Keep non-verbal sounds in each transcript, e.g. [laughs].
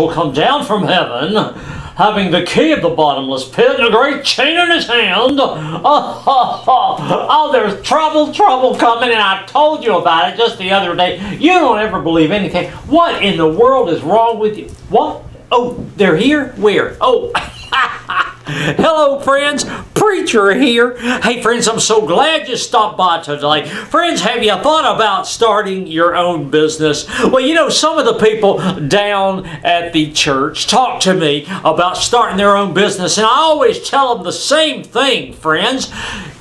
will come down from heaven, having the key of the bottomless pit and a great chain in his hand. Oh, oh, oh, oh, there's trouble, trouble coming, and I told you about it just the other day. You don't ever believe anything. What in the world is wrong with you? What? Oh, they're here? Where? Oh. [laughs] Hello, friends. Preacher here. Hey, friends, I'm so glad you stopped by today. Friends, have you thought about starting your own business? Well, you know, some of the people down at the church talk to me about starting their own business, and I always tell them the same thing, friends.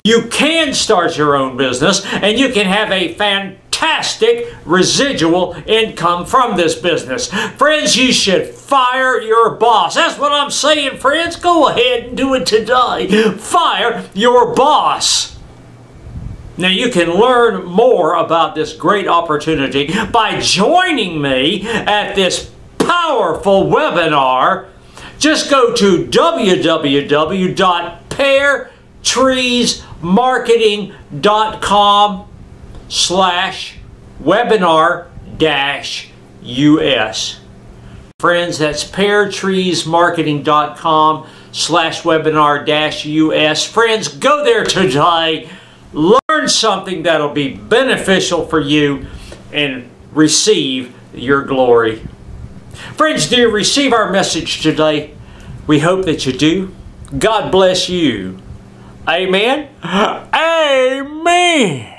You can start your own business, and you can have a fantastic fantastic residual income from this business. Friends, you should fire your boss. That's what I'm saying, friends. Go ahead and do it today. Fire your boss. Now, you can learn more about this great opportunity by joining me at this powerful webinar. Just go to www.peartreesmarketing.com slash webinar dash US. Friends, that's peartreesmarketing.com slash webinar dash US. Friends, go there today. Learn something that'll be beneficial for you and receive your glory. Friends, do you receive our message today? We hope that you do. God bless you. Amen. [gasps] Amen.